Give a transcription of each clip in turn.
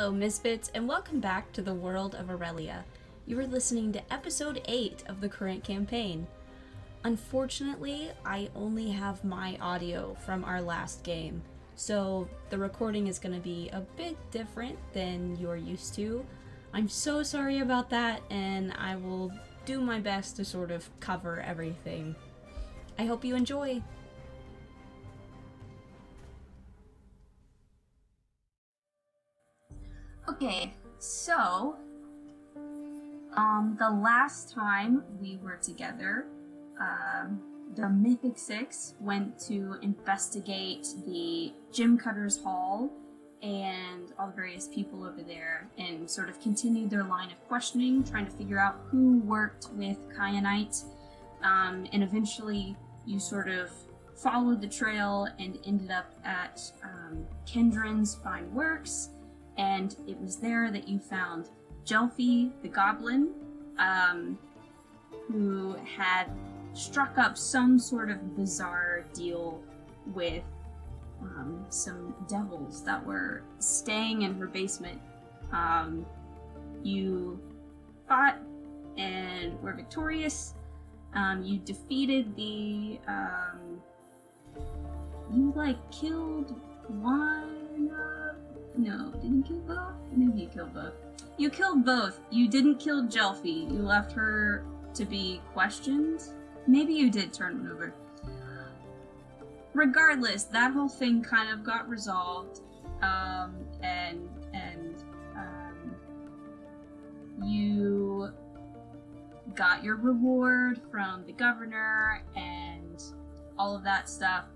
Hello, Misfits, and welcome back to the world of Aurelia. You are listening to episode 8 of the current campaign. Unfortunately, I only have my audio from our last game, so the recording is going to be a bit different than you're used to. I'm so sorry about that, and I will do my best to sort of cover everything. I hope you enjoy. Okay, so um, the last time we were together, um, the Mythic Six went to investigate the Gem Cutters Hall and all the various people over there and sort of continued their line of questioning, trying to figure out who worked with Kyanite. Um, and eventually, you sort of followed the trail and ended up at um, Fine Works and it was there that you found Jelfie the goblin, um, who had struck up some sort of bizarre deal with um, some devils that were staying in her basement. Um, you fought and were victorious. Um, you defeated the. Um, you like killed one no, didn't kill both? Maybe you killed both. You killed both. You didn't kill Jelfie. You left her to be questioned. Maybe you did turn one over. Regardless, that whole thing kind of got resolved, um, and and um, you got your reward from the governor and all of that stuff,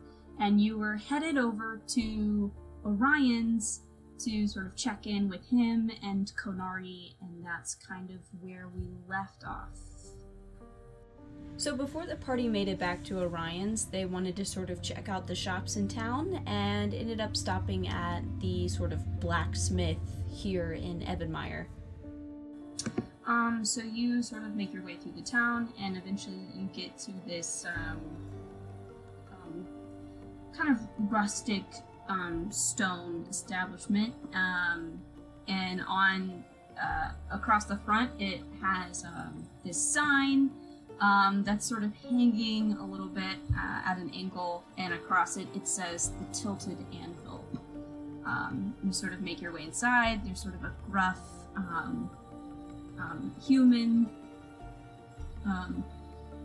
and you were headed over to Orion's to sort of check in with him and Konari, and that's kind of where we left off. So, before the party made it back to Orion's, they wanted to sort of check out the shops in town and ended up stopping at the sort of blacksmith here in Ebenmeyer. Um, so you sort of make your way through the town, and eventually you get to this um, um, kind of rustic um, stone establishment, um, and on uh, across the front it has um, this sign um, that's sort of hanging a little bit uh, at an angle, and across it it says the Tilted Anvil. Um, you sort of make your way inside. There's sort of a gruff um, human,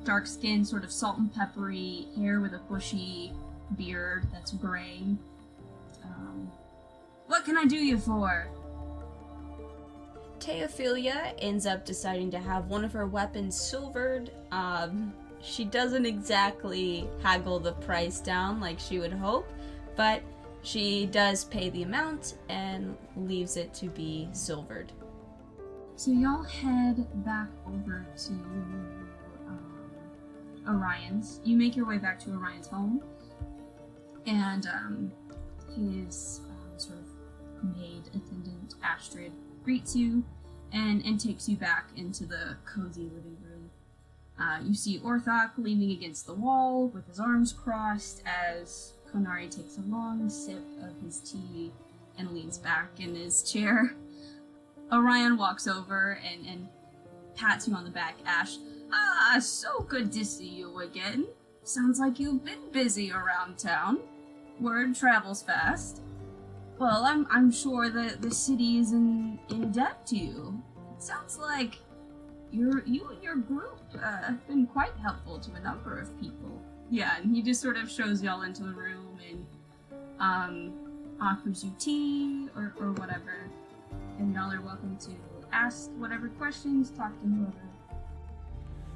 dark skin, sort of salt and peppery hair with a bushy beard that's gray. What can I do you for? Teophilia ends up deciding to have one of her weapons silvered. Um, she doesn't exactly haggle the price down like she would hope, but she does pay the amount and leaves it to be silvered. So y'all head back over to um, Orion's. You make your way back to Orion's home, and um, his sort of maid attendant Astrid greets you and, and takes you back into the cozy living room. Uh, you see Orthok leaning against the wall with his arms crossed as Konari takes a long sip of his tea and leans back in his chair. Orion walks over and, and pats you on the back. Ash, ah, so good to see you again. Sounds like you've been busy around town word travels fast. Well, I'm I'm sure that the city is in in debt to you. It sounds like your you and your group uh, have been quite helpful to a number of people. Yeah, and he just sort of shows y'all into the room and um, offers you tea or, or whatever. And y'all are welcome to ask whatever questions, talk to whoever.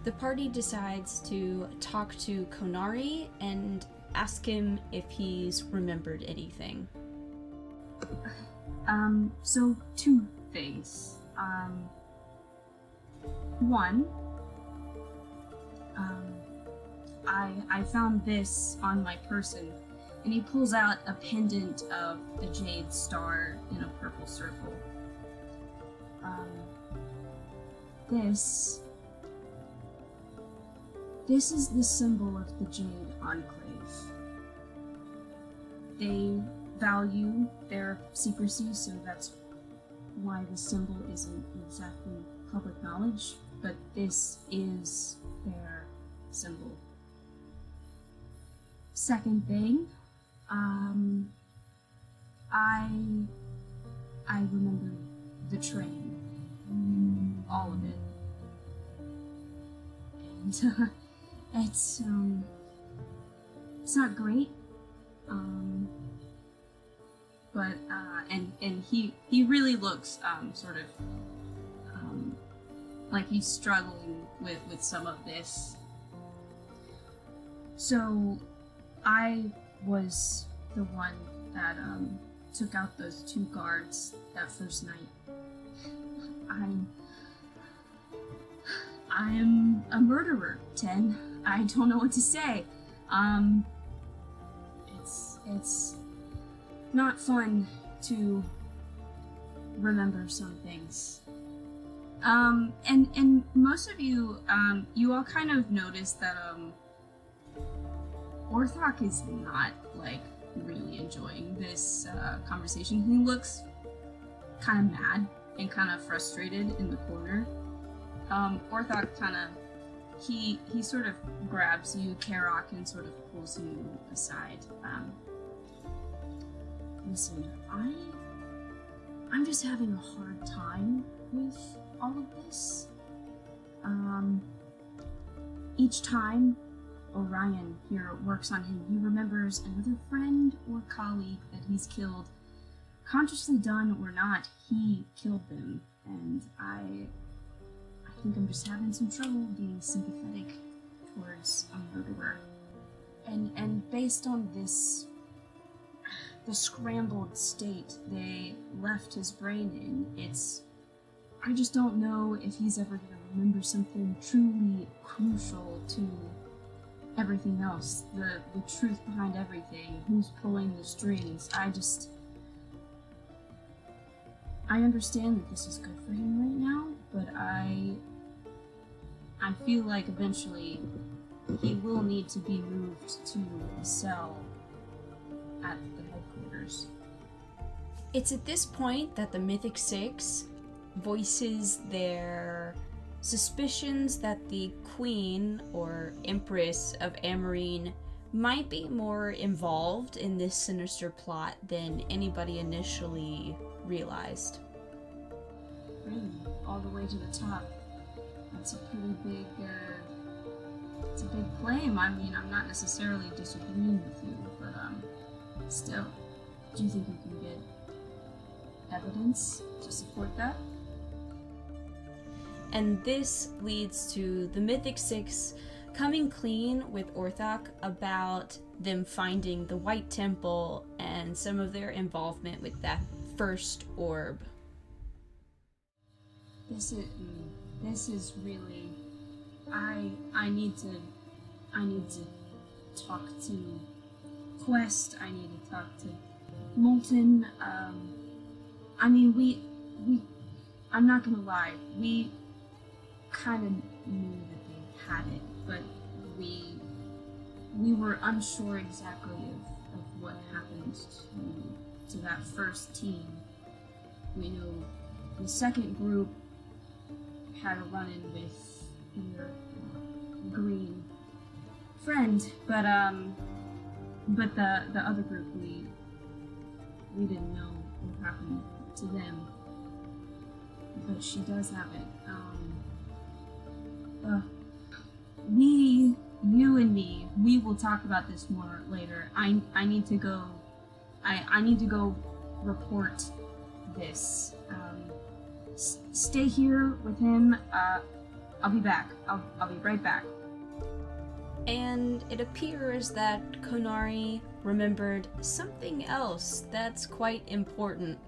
The party decides to talk to Konari and ask him if he's remembered anything. Um, so two things. Um, one, um, I I found this on my person, and he pulls out a pendant of the jade star in a purple circle. Um, this this is the symbol of the Jade Enclave they value their secrecy, so that's why the symbol isn't exactly public knowledge, but this is their symbol. Second thing, um, I I remember the train, all of it, and uh, it's um, it's not great. Um, but uh, and and he he really looks um, sort of um, like he's struggling with with some of this. So, I was the one that um, took out those two guards that first night. I'm I'm a murderer, Ten. I don't know what to say. Um, it's it's not fun to remember some things. Um, and and most of you, um, you all kind of noticed that um, Orthok is not like really enjoying this uh, conversation. He looks kind of mad and kind of frustrated in the corner. Um, Orthok kind of he he sort of grabs you, Karok, and sort of pulls you aside. Um, listen, I I'm just having a hard time with all of this. Um, each time Orion here works on him, he remembers another friend or colleague that he's killed. Consciously done or not, he killed them, and I I think I'm just having some trouble being sympathetic towards a murderer. And and based on this the scrambled state they left his brain in, it's I just don't know if he's ever gonna remember something truly crucial to everything else. The the truth behind everything, who's pulling the strings. I just I understand that this is good for him right now, but I I feel like eventually he will need to be moved to a cell at the It's at this point that the Mythic Six voices their suspicions that the Queen or Empress of Amarine might be more involved in this sinister plot than anybody initially realized. Really, all the way to the top. That's a pretty big, uh, it's a big claim. I mean, I'm not necessarily disagreeing with you, but um, still, do you think you can get evidence to support that? And this leads to the Mythic Six coming clean with Orthok about them finding the White Temple and some of their involvement with that first orb. This is this is really I I need to I need to talk to Quest. I need to talk to Molten. Um, I mean we we I'm not gonna lie we kind of knew that they had it, but we we were unsure exactly of, of what happened to, to that first team. We know the second group had a run-in with your uh, green friend, but um, but the the other group we we didn't know what happened to them. But she does have it. Um, uh, we, you and me, we will talk about this more later. I I need to go. I I need to go report this. Um, s- stay here with him. Uh, I'll be back. I'll I'll be right back. And it appears that Konari remembered something else that's quite important.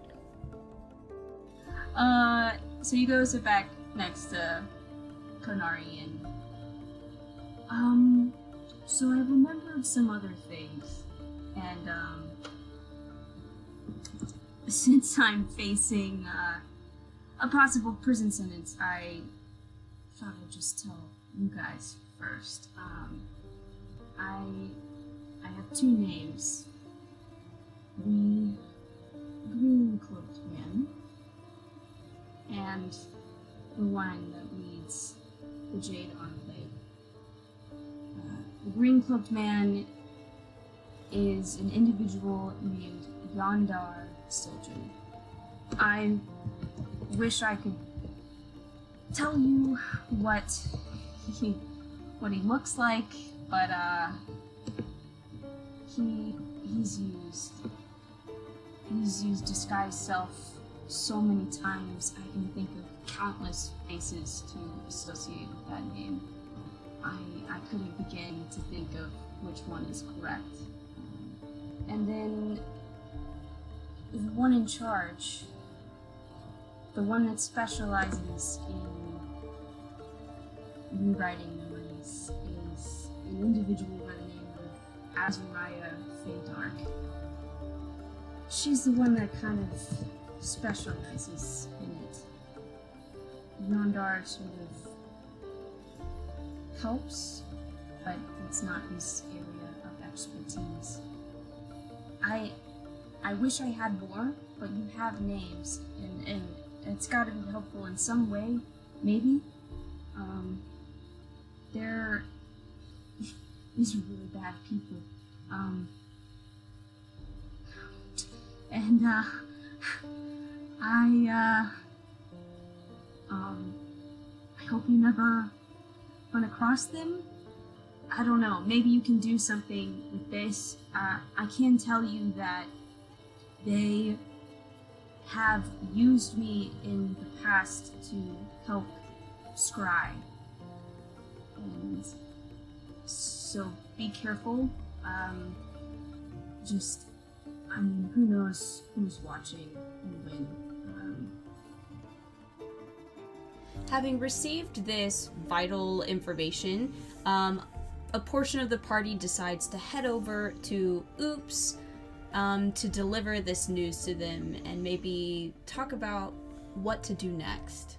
Uh, so you go sit back next to Konari and um, so I remembered some other things, and um, since I'm facing uh, a possible prison sentence, I thought I'd just tell you guys first. Um, I I have two names. The green cloaked man and the one that leads the Jade Enclave. Uh, the green cloaked man is an individual named Yondar Stilton. I wish I could tell you what he what he looks like, but uh he he's used he's used disguised self so many times I can think of countless faces to associate with that name. I I couldn't begin to think of which one is correct. And then the one in charge, the one that specializes in rewriting memories, is an individual by the name of Azariah Faydark. She's the one that kind of specializes in it. Yondar sort of helps, but it's not his area of expertise. I I wish I had more, but you have names, and, and it's got to be helpful in some way, maybe. Um, they're these are really bad people, um, and uh, I uh, um, I hope you never run across them. I don't know. Maybe you can do something with this. Uh, I can tell you that they have used me in the past to help scry. And so be careful. Um, just, I mean, who knows who's watching and when. Um, Having received this vital information, um, a portion of the party decides to head over to Oops um, to deliver this news to them and maybe talk about what to do next.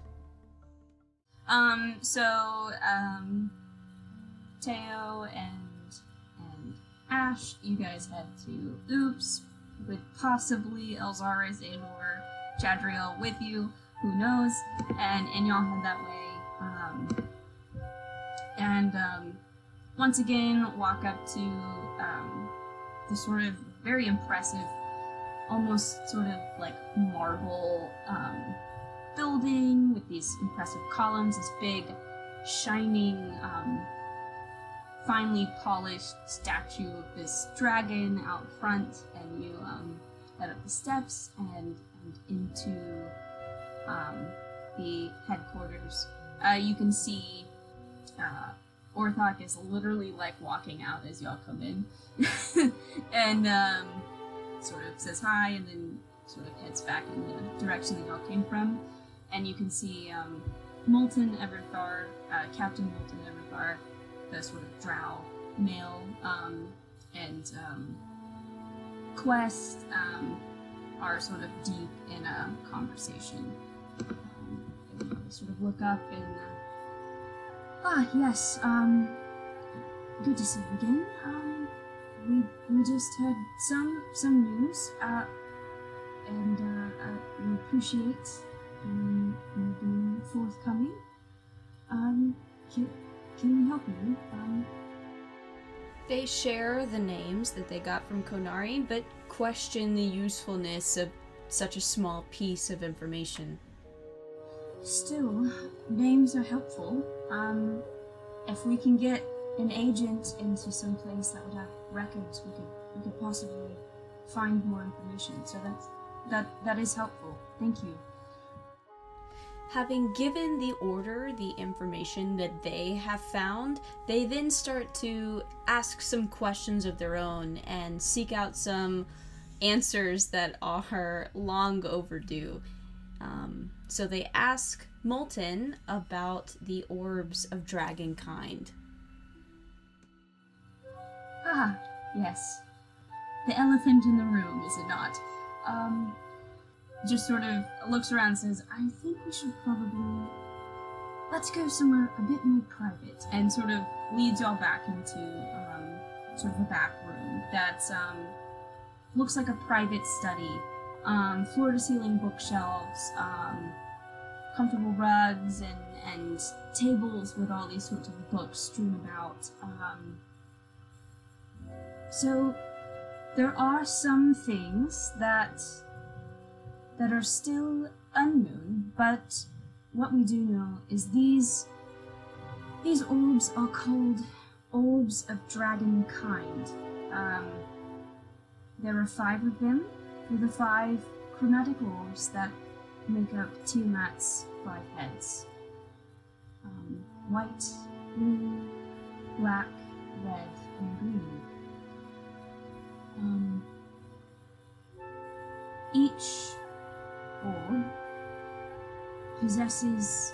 Um, so, um, Teo and, and Ash, you guys head to Oops with possibly Elzara, Zador, Chadriel with you, who knows, and, and y'all head that way. Um, and, um, once again, walk up to, um, the sort of very impressive, almost sort of like marble, um, building with these impressive columns, this big, shining, um, finely polished statue of this dragon out front, and you um, head up the steps and, and into um, the headquarters. Uh, you can see uh, Orthok is literally like walking out as y'all come in, and um, sort of says hi, and then sort of heads back in the direction that y'all came from and you can see um, Molten Everthar, uh, Captain Molten Everthar, the sort of drow male, um, and um, Quest um, are sort of deep in a conversation. Um, sort of look up and, uh, ah, yes, good to see you again. We we just had some some news, uh, and uh, uh, we appreciate um, being forthcoming. Um, can, can we help you? Um, They share the names that they got from Konari, but question the usefulness of such a small piece of information. still, names are helpful. Um, if we can get an agent into some place that would have records, we could we could possibly find more information. So that's that that is helpful. Thank you. Having given the order the information that they have found, they then start to ask some questions of their own and seek out some answers that are long overdue. Um, so they ask Molten about the orbs of dragonkind. Ah, yes. The elephant in the room, is it not? Um, just sort of looks around and says, I think we should probably. Let's go somewhere a bit more private. And sort of leads y'all back into um, sort of a back room that's um, looks like a private study. Um, floor to ceiling bookshelves, um, comfortable rugs and, and tables with all these sorts of books strewn about. Um, so there are some things that that are still unknown, but what we do know is these these orbs are called orbs of dragon kind. Um, there are five of them, with the five chromatic orbs that make up Tiamat's five heads. Um, white, blue, black, red, and green. Um, each possesses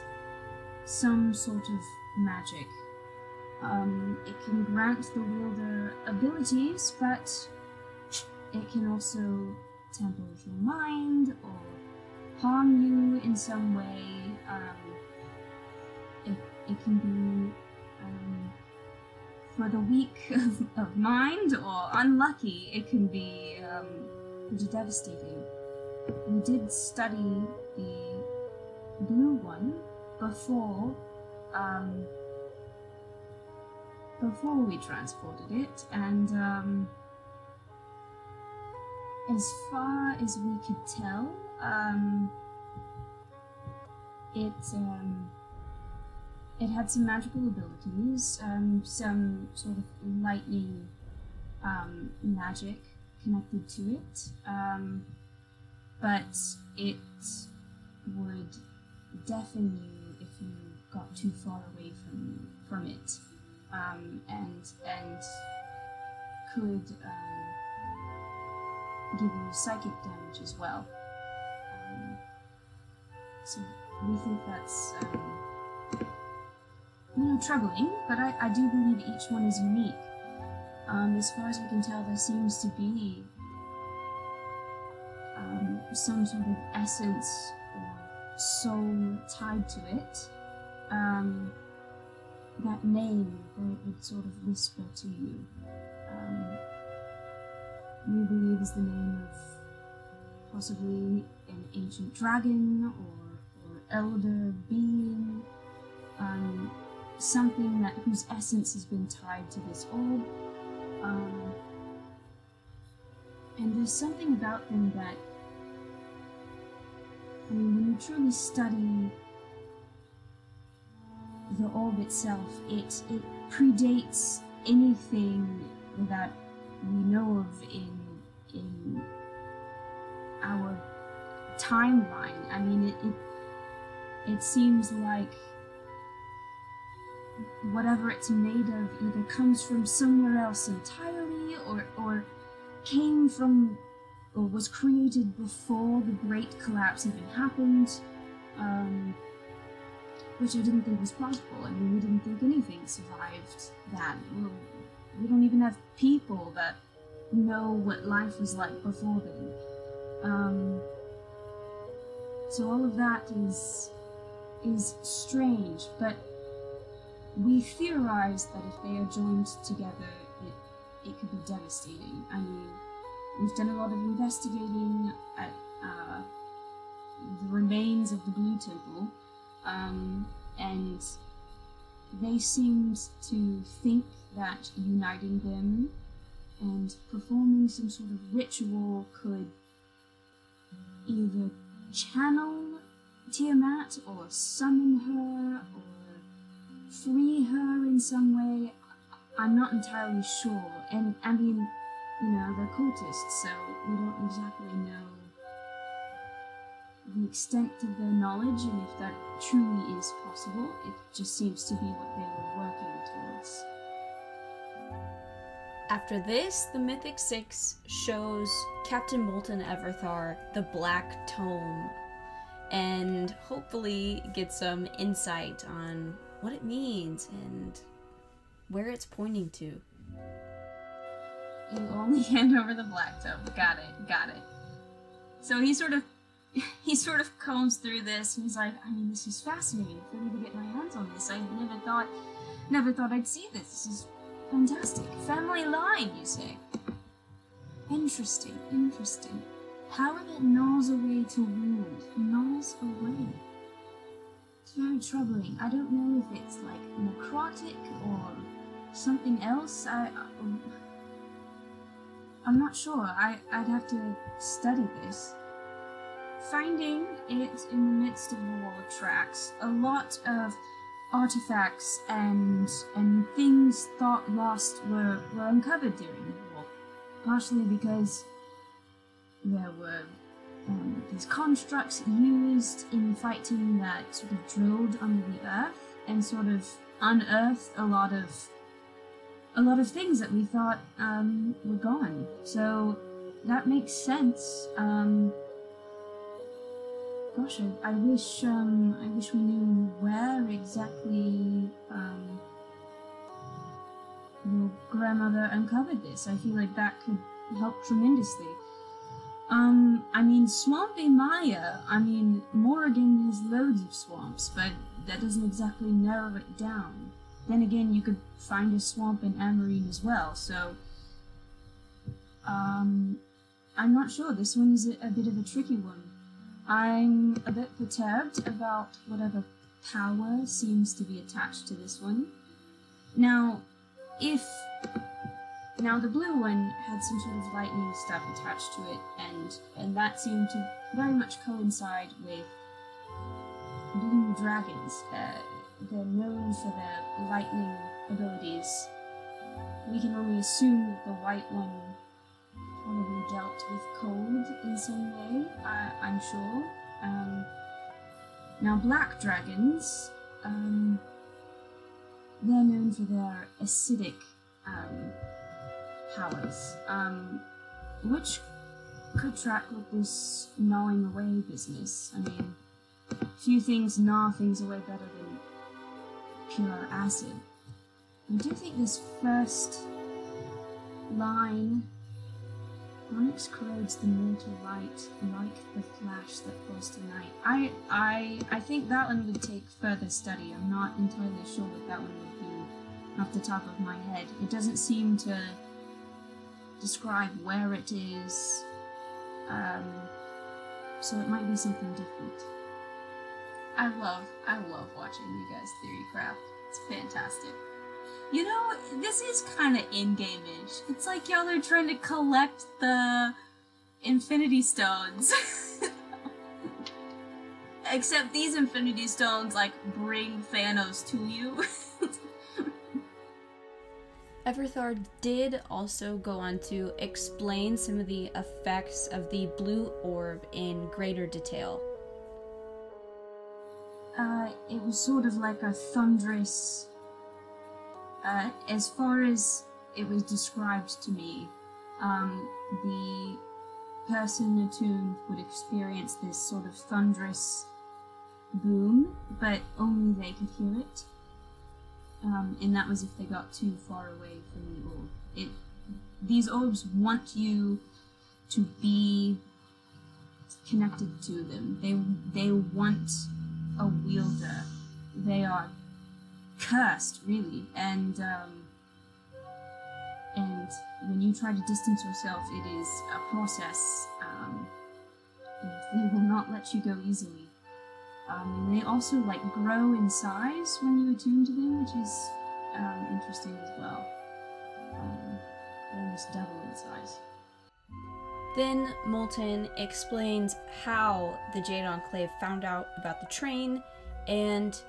some sort of magic. Um, it can grant the wielder abilities, but it can also tamper with your mind or harm you in some way. Um, it, it can be um, for the weak of, of mind or unlucky, it can be um, pretty devastating. We did study the blue one before um, before we transported it, and um, as far as we could tell, um, it um, it had some magical abilities, um, some sort of lightning um, magic connected to it, but it would deafen you if you got too far away from from it, um, and and could um, give you psychic damage as well. Um, so we think that's um, you know troubling, but I, I do believe each one is unique. Um, as far as we can tell, there seems to be um, some sort of essence or soul tied to it. Um, that name that it would sort of whisper to you. Um, we believe is the name of possibly an ancient dragon or, or elder being, um, something that whose essence has been tied to this orb. Um, and there's something about them that, I mean, when you truly study the orb itself, it it predates anything that we know of in in our timeline. I mean, it it, it seems like whatever it's made of either comes from somewhere else entirely, or or came from or was created before the Great Collapse even happened. Um, which I didn't think was possible. I mean, we didn't think anything survived that. We don't even have people that know what life was like before then. Um, so all of that is is strange, but we theorize that if they are joined together, it it could be devastating. I mean, we've done a lot of investigating at uh, the remains of the Blue Temple, um, and they seemed to think that uniting them and performing some sort of ritual could either channel Tiamat or summon her or free her in some way. I'm not entirely sure. And I mean, you know, they're cultists, so we don't exactly know the extent of their knowledge and if that truly is possible. It just seems to be what they were working towards. After this, the Mythic Six shows Captain Molten Everthar the Black Tome and hopefully get some insight on what it means and where it's pointing to. You only hand over the black tome. Got it, got it. So he sort of he sort of combs through this and he's like, I mean this is fascinating for me to get my hands on this. I never thought never thought I'd see this. This is fantastic. Family line, you say? Interesting, interesting. However it gnaws away to wound, gnaws away. It's very troubling. I don't know if it's like necrotic or something else. I, um, I'm not sure. I, I'd have to study this. Finding it in the midst of the wall tracks, a lot of artifacts and and things thought lost were, were uncovered during the war, partially because there were um, these constructs used in fighting that sort of drilled under the earth and sort of unearthed a lot of a lot of things that we thought um, were gone. So that makes sense. Um, gosh, I, I wish um, I wish we knew where exactly um, your grandmother uncovered this. I feel like that could help tremendously. Um, I mean, Swampy Maya, I mean, Morrigan has loads of swamps, but that doesn't exactly narrow it down. Then again, you could find a swamp in Amarine as well, so. Um, I'm not sure. This one is a, a bit of a tricky one. I'm a bit perturbed about whatever power seems to be attached to this one. Now, if now the blue one had some sort of lightning stuff attached to it, and and that seemed to very much coincide with blue dragons. Uh, they're known for their lightning abilities. We can only assume that the white one probably dealt with cold in some way. I, I'm sure. Um, now black dragons, um, they're known for their acidic um, powers, um, which could track with this gnawing away business. I mean, few things gnaw things away better than pure acid. I do think this first line Onyx corrodes the mortal light like the flash that falls tonight. I I I think that one would take further study. I'm not entirely sure what that one would be off the top of my head. It doesn't seem to describe where it is. Um, so it might be something different. I love, I love watching you guys theory craft. It's fantastic. You know, this is kind of in-game-ish. It's like y'all are trying to collect the Infinity Stones. Except these Infinity Stones, like, bring Thanos to you. Everthar did also go on to explain some of the effects of the blue orb in greater detail. Uh, it was sort of like a thunderous. Uh, as far as it was described to me, um, the person attuned would experience this sort of thunderous boom, but only they could hear it. Um, and that was if they got too far away from the orb. It, these orbs want you to be connected to them. They they want a wielder. They are cursed, really, and um, and when you try to distance yourself, it is a process. Um, they will not let you go easily. Um, and they also like grow in size when you attune to them, which is um, interesting as well. Um, almost double in size. Then Molten explains how the Jade Enclave found out about the train and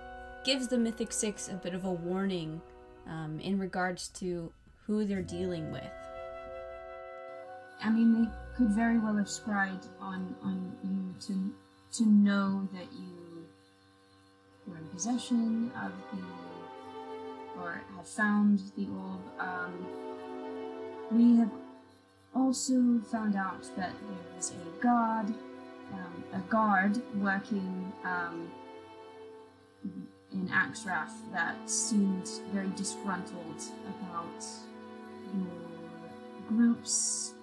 gives the Mythic Six a bit of a warning um, in regards to who they're dealing with. I mean, they could very well have scried on on you to to know that you were in possession of the or have found the orb. Um, we have also found out that there was a guard, um, a guard working um, in Axrath that seemed very disgruntled about your group's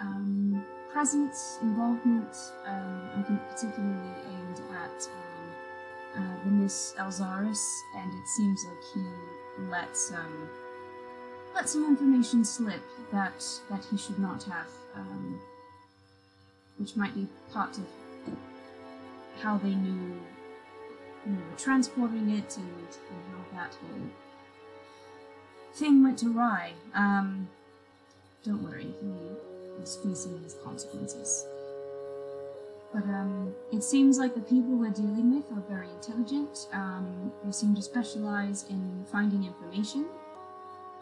um, presence, involvement. Um, particularly aimed at um, uh, the Miss Elzaris, and it seems like he lets um, let some information slip that that he should not have, um, which might be part of how they knew we were transporting it and, and how that whole thing went awry. Um, don't worry, he is facing his consequences. But um, it seems like the people we're dealing with are very intelligent. Um, they seem to specialize in finding information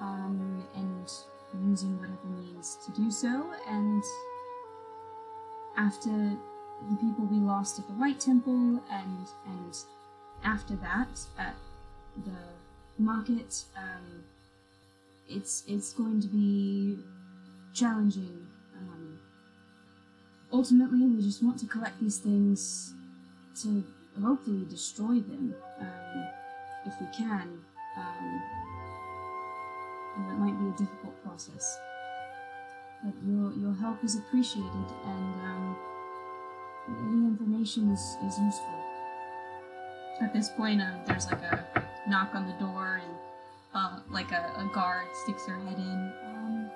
um, and using whatever means to do so. And after the people we lost at the White Temple, and and after that at the market, um, it's it's going to be challenging ultimately, we just want to collect these things to hopefully destroy them um, if we can. Um, and it might be a difficult process. But your, your help is appreciated, and um, any information is, is useful. At this point, uh, there's like a knock on the door, and uh, like a, a guard sticks her head in. Um,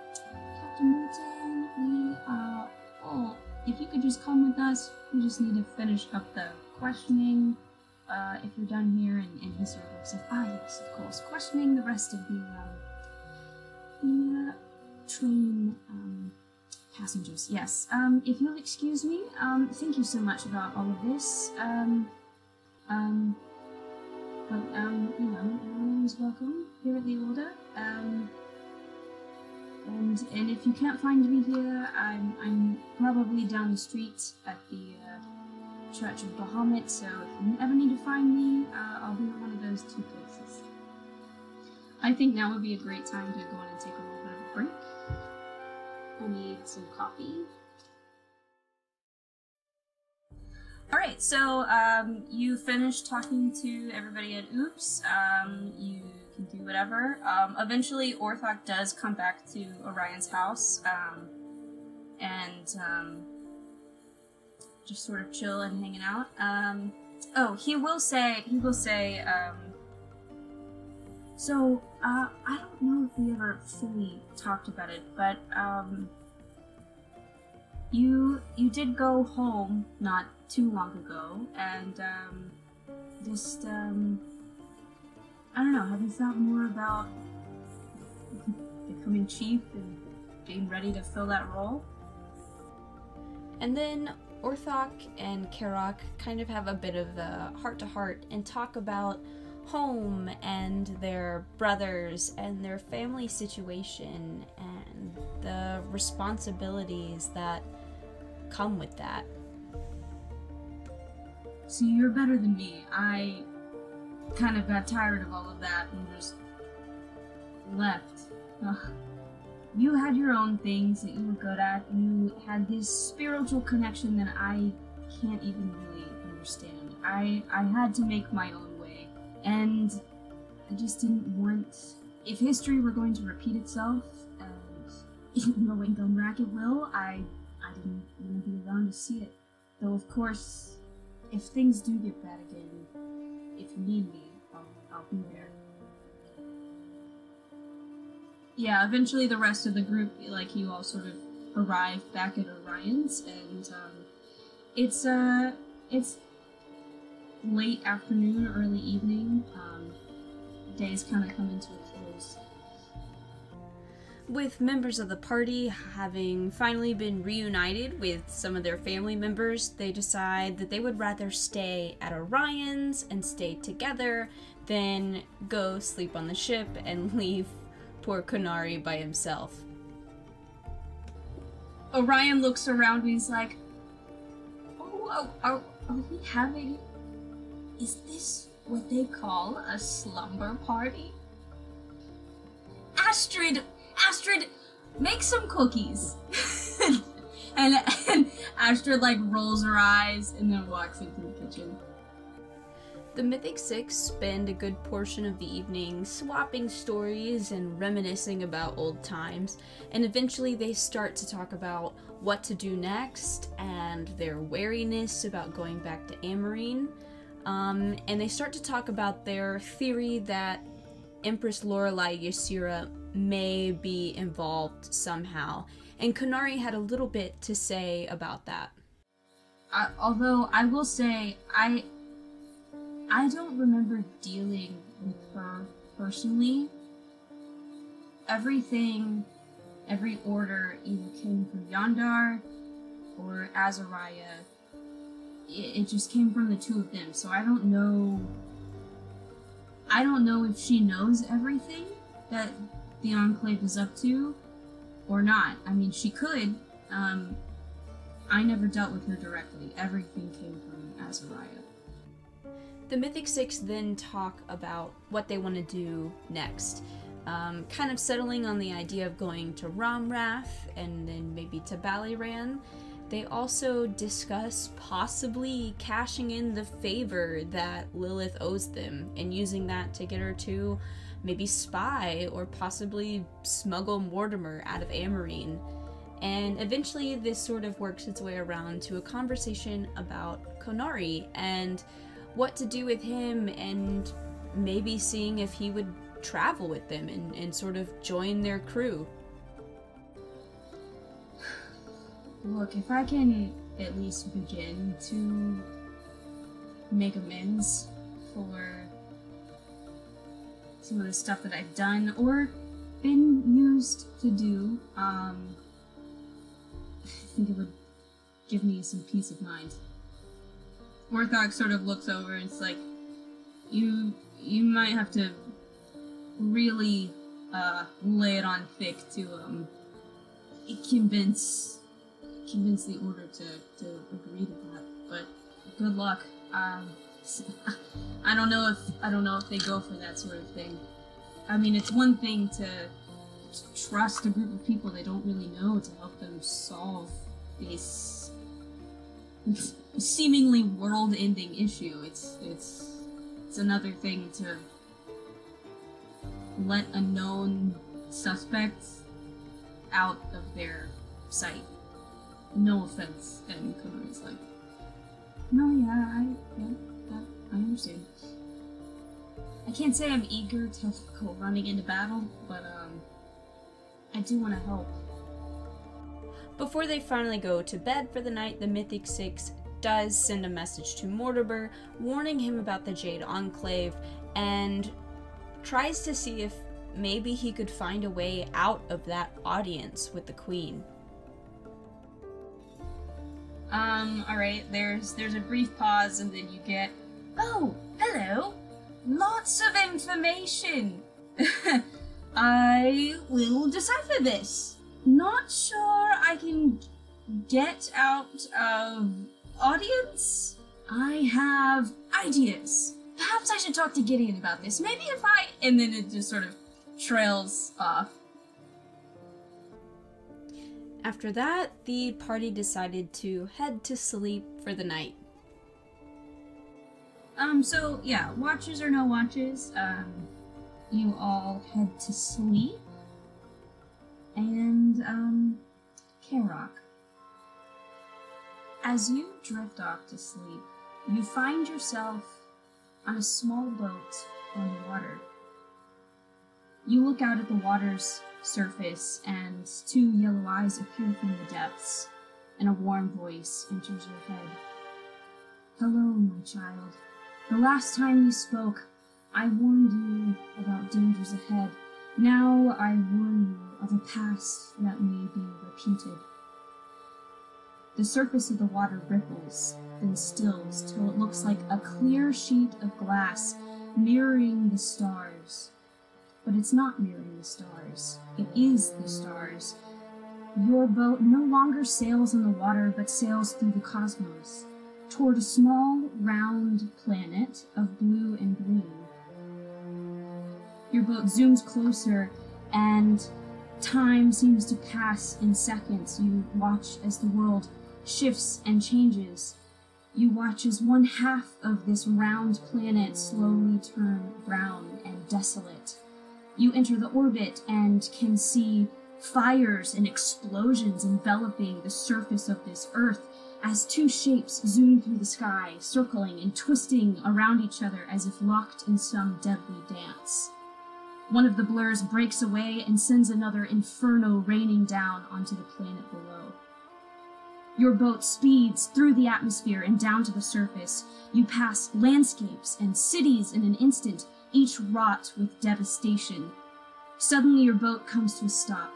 Captain Newton, we, uh, oh, if you could just come with us, we just need to finish up the questioning. Uh, if you're done here, and, and he sort of says, ah, yes, of course, questioning the rest of the um, train um, passengers. Yes. Um, if you'll excuse me, um, thank you so much about all of this. Um, um, but um, you know, everyone's welcome here at the Order. Um, and and if you can't find me here, I'm I'm probably down the street at the uh, Church of Bahamut. So if you ever need to find me, uh, I'll be at one of those two places. I think now would be a great time to go in and take a a break. I need some coffee. All right, so um, you finished talking to everybody at Oops. Um, you can do whatever. Um, eventually, Orthok does come back to Orion's house um, and um, just sort of chill and hanging out. Um, oh, he will say, he will say, so, uh, I don't know if we ever fully talked about it, but, um, you, you did go home not too long ago, and, um, just, um, I don't know, have you thought more about becoming chief and being ready to fill that role? And then Orthok and Kerok kind of have a bit of a heart to heart and talk about home and their brothers and their family situation and the responsibilities that come with that. See, you're better than me. I kind of got tired of all of that and just left. Ugh. You had your own things that you were good at. You had this spiritual connection that I can't even really understand. I I had to make my own and I just didn't want. If history were going to repeat itself, and knowing Gumbracket will, I I didn't want to be around to see it. Though of course, if things do get bad again, if you need me, I'll, I'll be there. Yeah, eventually the rest of the group, like you all sort of arrive back at Orion's, and um, it's uh, it's late afternoon, early evening. Um, days kind of coming to a close. With members of the party having finally been reunited with some of their family members, they decide that they would rather stay at Orion's and stay together than go sleep on the ship and leave poor Kunari by himself. Orion looks around and he's like, Oh, are, are we having. Is this what they call a slumber party? Astrid! Astrid! Make some cookies! and, and Astrid, like, rolls her eyes and then walks into the kitchen. The Mythic Six spend a good portion of the evening swapping stories and reminiscing about old times, and eventually they start to talk about what to do next and their wariness about going back to Amarine. Um, and they start to talk about their theory that Empress Lorelei Ysera may be involved somehow. And Kunari had a little bit to say about that. Although I will say, I I don't remember dealing with her personally. Everything, every order either came from Yandar or Azariah. It, it just came from the two of them, so I don't know. I don't know if she knows everything that the Enclave is up to or not. I mean, she could. Um, I never dealt with her directly. Everything came from Azariah. The Mythic Six then talk about what they want to do next. Um, kind of settling on the idea of going to Ramrath and then maybe to Baliran. They also discuss possibly cashing in the favor that Lilith owes them and using that to get her to maybe spy or possibly smuggle Mortimer out of Amarine. And eventually, this sort of works its way around to a conversation about Konari and what to do with him, and maybe seeing if he would travel with them and, and sort of join their crew. Look, if I can at least begin to make amends for some of the stuff that I've done or been used to do, um, I think it would give me some peace of mind. Orthok sort of looks over and it's like, you you might have to really uh, lay it on thick to um, convince convince the order to, to agree to that. But good luck. Um, I don't know if I don't know if they go for that sort of thing. I mean, it's one thing to trust a group of people they don't really know to help them solve this seemingly world-ending issue. It's it's it's another thing to let a known suspect out of their sight. No offense, and Konari's like, no, yeah, I, yeah, that, I understand. I can't say I'm eager to go running into battle, but um, I do want to help. Before they finally go to bed for the night, the Mythic Six does send a message to Mortimer, warning him about the Jade Enclave, and tries to see if maybe he could find a way out of that audience with the Queen. Um, alright, there's there's a brief pause and then you get Oh, hello! Lots of information! I will decipher this. Not sure I can get out of audience. I have ideas. Perhaps I should talk to Gideon about this. Maybe if I. And then it just sort of trails off. After that, the party decided to head to sleep for the night. Um, so yeah, watches or no watches, um, you all head to sleep. And, um, Karok. As you drift off to sleep, you find yourself on a small boat on the water. You look out at the water's surface, and two yellow eyes appear from the depths, and a warm voice enters your head. Hello, my child. The last time you spoke, I warned you about dangers ahead. Now I warn you of a past that may be repeated. The surface of the water ripples, then stills till it looks like a clear sheet of glass mirroring the stars. But it's not mirroring the stars, it is the stars. Your boat no longer sails in the water, but sails through the cosmos, toward a small, round planet of blue and green. Your boat zooms closer, and time seems to pass in seconds. You watch as the world shifts and changes. You watch as one half of this round planet slowly turn brown and desolate. You enter the orbit and can see fires and explosions enveloping the surface of this Earth as two shapes zoom through the sky, circling and twisting around each other as if locked in some deadly dance. One of the blurs breaks away and sends another inferno raining down onto the planet below. Your boat speeds through the atmosphere and down to the surface. You pass landscapes and cities in an instant, each wrought with devastation. Suddenly, your boat comes to a stop.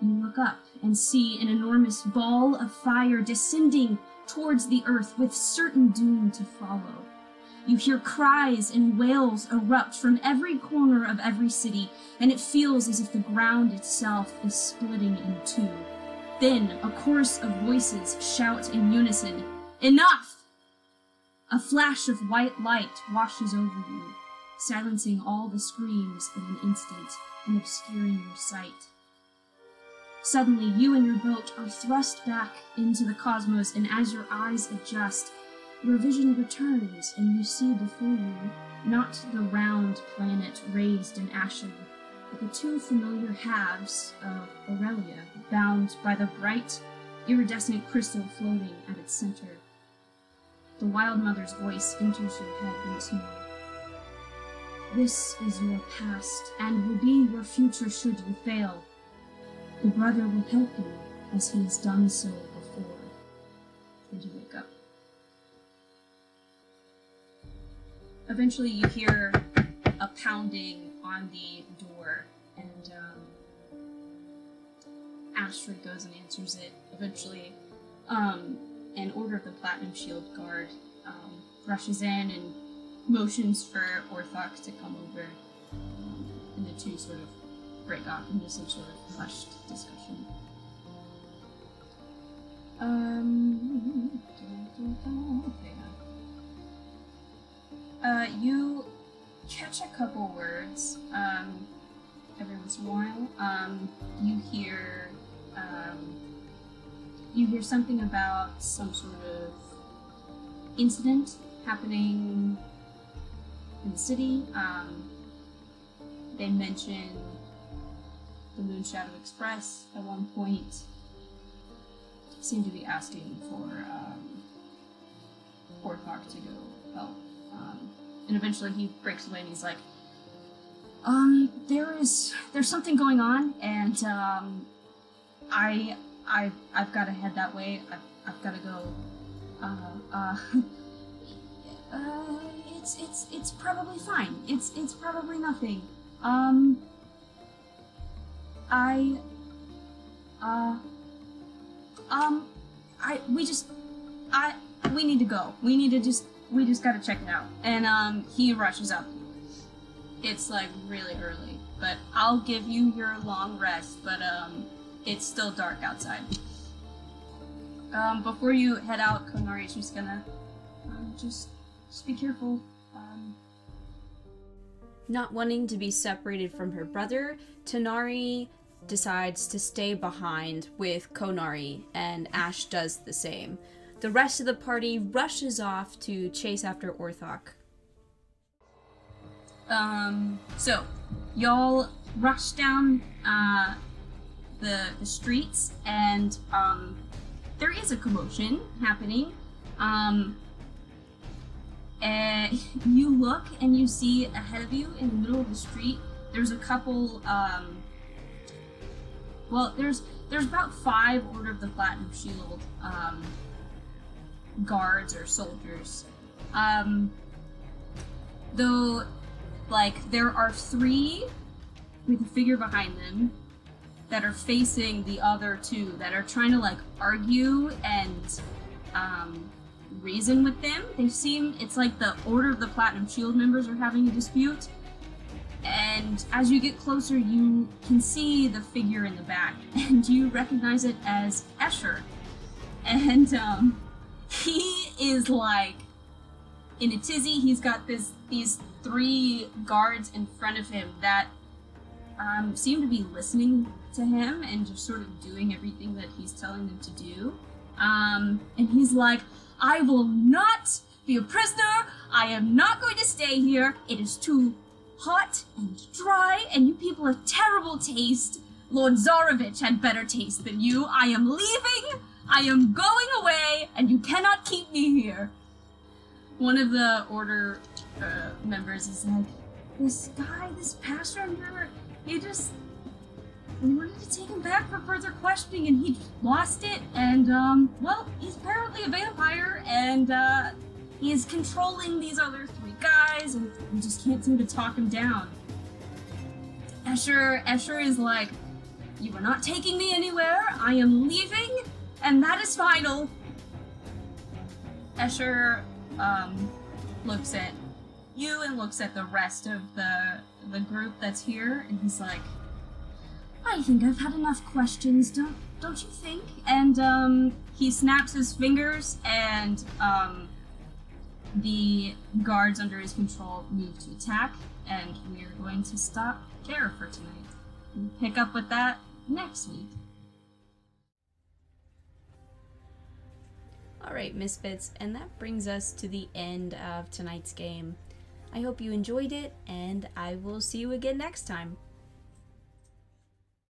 You look up and see an enormous ball of fire descending towards the earth with certain doom to follow. You hear cries and wails erupt from every corner of every city, and it feels as if the ground itself is splitting in two. Then a chorus of voices shout in unison, Enough! A flash of white light washes over you, silencing all the screams in an instant and obscuring your sight. Suddenly, you and your boat are thrust back into the cosmos, and as your eyes adjust, your vision returns and you see before you not the round planet razed and ashen, but the two familiar halves of Aurelia, bound by the bright, iridescent crystal floating at its center. The Wild Mother's voice enters your head once more. This is your past, and will be your future should you fail. The brother will help you, as he has done so before. And you wake up. Eventually, you hear a pounding on the door, and um, Astrid goes and answers it. Eventually, um, an Order of the Platinum Shield guard um, rushes in and motions for Orthok to come over, um, and the two sort of break off into some sort of hushed discussion. Um. Uh, you catch a couple words um, every once in a while. Um, you hear um, you hear something about some sort of incident happening in the city. Um, they mention the Moon Shadow Express at one point. Seem to be asking for um, Orthok to go help. Um, and eventually he breaks away and he's like, um, there is there's something going on, and um, I I I've got to head that way. I've I've got to go. Uh, uh, uh, it's it's it's probably fine. It's it's probably nothing. Um, I, uh, um, I we just I we need to go. We need to just we just gotta check it out. And um, he rushes up. It's like really early, but I'll give you your long rest. But um, it's still dark outside. Um, before you head out, Konari is just gonna um, just just be careful. Um, Not wanting to be separated from her brother, Tanari decides to stay behind with Konari, and Ash does the same. The rest of the party rushes off to chase after Orthok. Um, so, y'all rush down uh, the, the streets, and um, there is a commotion happening. Um, and you look and you see ahead of you in the middle of the street, there's a couple. Um, well, there's there's about five Order of the Platinum Shield um, guards or soldiers. Um, though like there are three with a figure behind them that are facing the other two that are trying to like argue and um, reason with them. They seem it's like the Order of the Platinum Shield members are having a dispute. And as you get closer, you can see the figure in the back, and you recognize it as Escher. And um, he is like in a tizzy. He's got this these three guards in front of him that um, seem to be listening to him and just sort of doing everything that he's telling them to do. Um, and he's like, I will not be a prisoner. I am not going to stay here. It is too hot and dry, and you people have terrible taste. Lord Zarovich had better taste than you. I am leaving. I am going away, and you cannot keep me here. One of the order uh, members is like, this guy, this pastor, here, he just, we wanted to take him back for further questioning, and he lost it. And um, well, he's apparently a vampire, and uh, he is controlling these other three guys, and we just can't seem to talk him down. Escher, Escher is like, "You are not taking me anywhere. I am leaving, and that is final." Escher um, looks at you and looks at the rest of the the group that's here, and he's like, "I think I've had enough questions. Don't don't you think?" And um, he snaps his fingers, and um, the guards under his control move to attack, and we are going to stop there for tonight. And pick up with that next week. Alright, Misfits, and that brings us to the end of tonight's game. I hope you enjoyed it, and I will see you again next time.